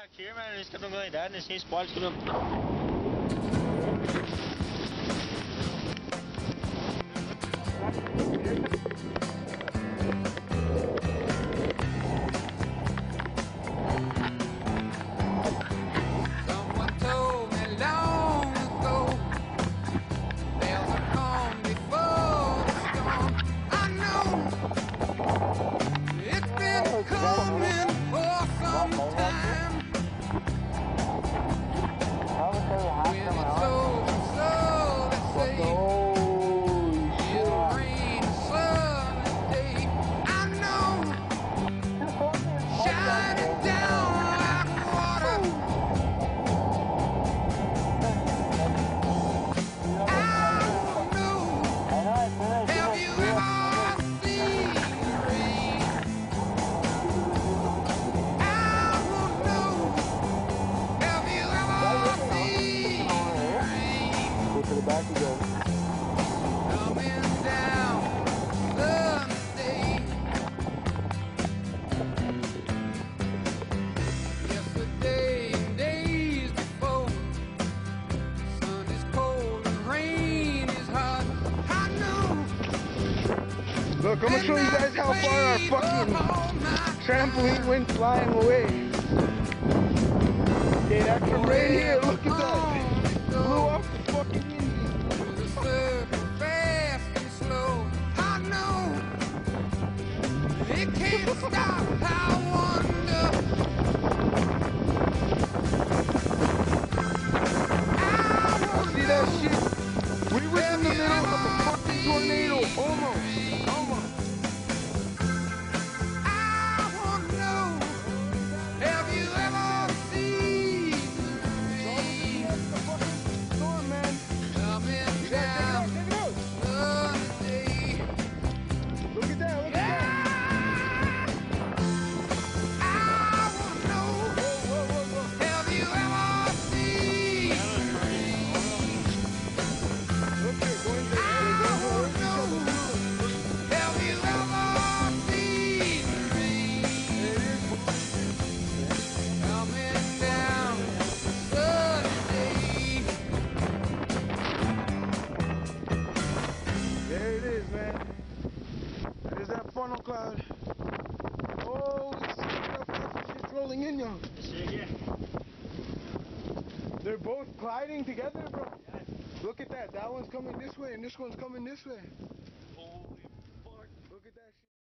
back here, man, it's gonna go like the same spot is gonna. Told Look, I'm gonna show you guys how far our fucking trampoline went flying away. Okay, that's from right here. Look at that. Blew off the fucking. See that shit? We was in the middle of a fucking tornado. Almost. singing, yo. They're both gliding together, bro. Yeah. Look at that. That one's coming this way, and this one's coming this way. Holy fuck. Look at that shit.